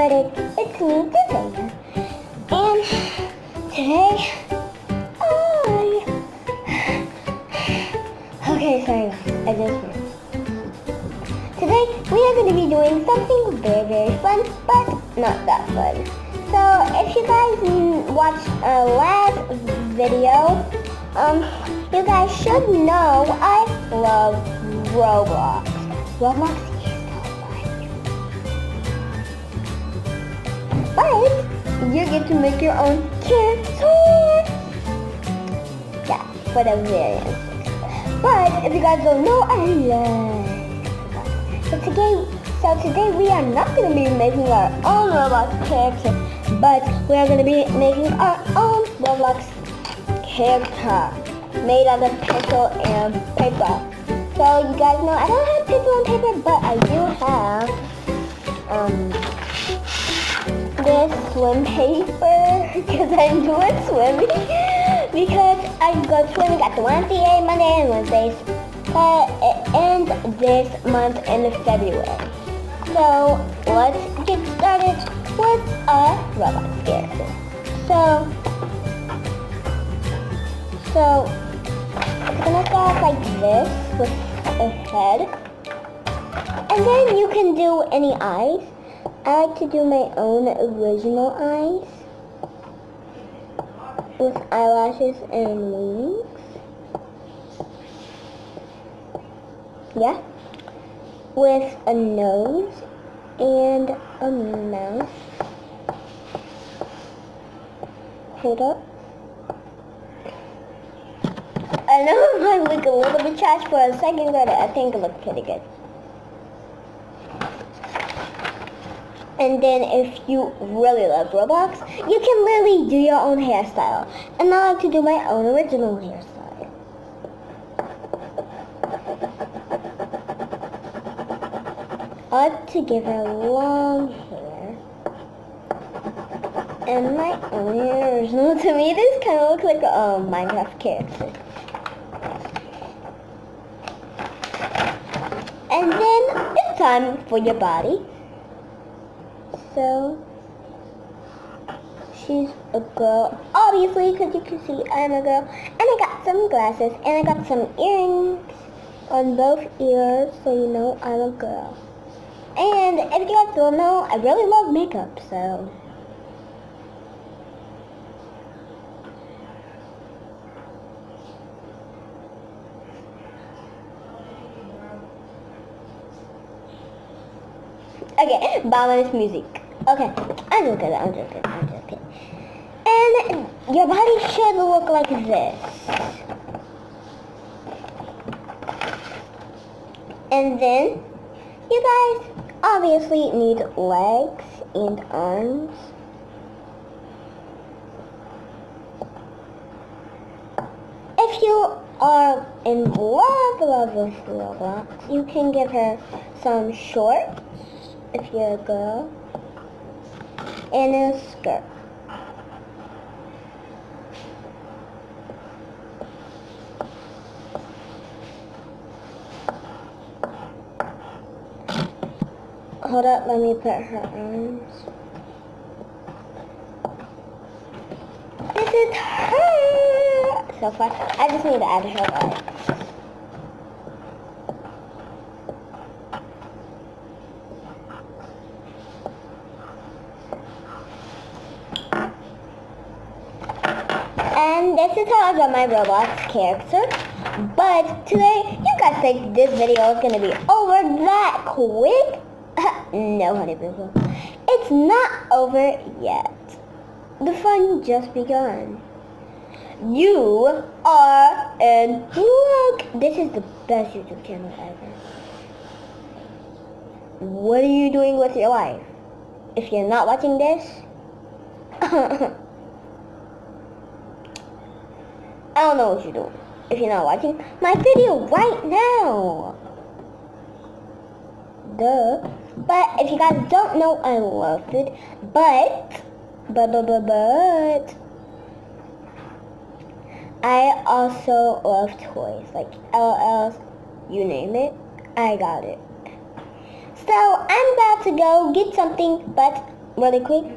But it, it's me, Divya. And today, I... Okay, sorry I just Today, we are going to be doing something very, very fun, but not that fun. So, if you guys watched our last video, um, you guys should know I love Roblox. Roblox you get to make your own character. Yeah, for the variants. But if you guys don't know, I love So today, so today we are not going to be making our own Roblox character, but we are going to be making our own Roblox character made out of pencil and paper. So you guys know I don't have pencil and paper, but I do have swim paper because I'm doing swimming because I go swimming at the YMCA Monday and Wednesdays. But uh, it ends this month in February. So let's get started with a robot character. So so it's gonna start like this with a head. And then you can do any eyes. I like to do my own original eyes with eyelashes and wings. Yeah. With a nose and a mouth. Hold up. I know might look a little bit trash for a second, but I think it looks pretty good. And then if you really love Roblox, you can literally do your own hairstyle. And I like to do my own original hairstyle. I like to give her long hair. And my. So to me, this kind of looks like a um, Minecraft character. And then it's time for your body. So, she's a girl, obviously, because you can see I'm a girl. And I got some glasses, and I got some earrings on both ears, so you know I'm a girl. And if you guys don't know, I really love makeup, so... Okay, balance music. Okay, I'm just kidding, I'm just kidding, I'm just kidding. And your body should look like this. And then, you guys obviously need legs and arms. If you are in love, love with Roblox, you can give her some shorts if you're a girl, and a skirt. Hold up, let me put her arms. This is her! So far, I just need to add her legs. And this is how I got my Roblox character. But today, you guys think this video is going to be over that quick? no, honey people. It's not over yet. The fun just begun. You are in luck. This is the best YouTube channel ever. What are you doing with your life? If you're not watching this, I don't know what you're doing. If you're not watching my video right now. Duh. But if you guys don't know, I love food. But, but, but, but, but, I also love toys. Like LLs, you name it, I got it. So I'm about to go get something, but really quick? You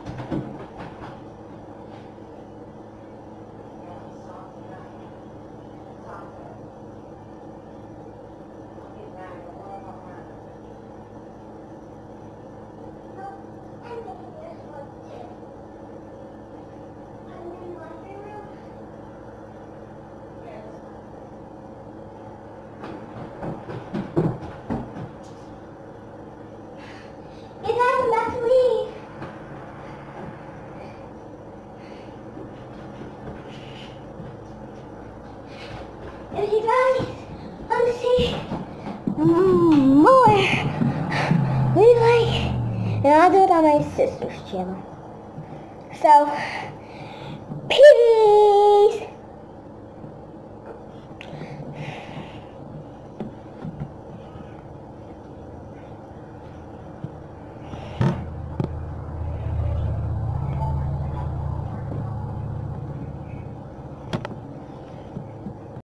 you guys want to see mm, more, We like, and I'll do it on my sister's channel. So, peace!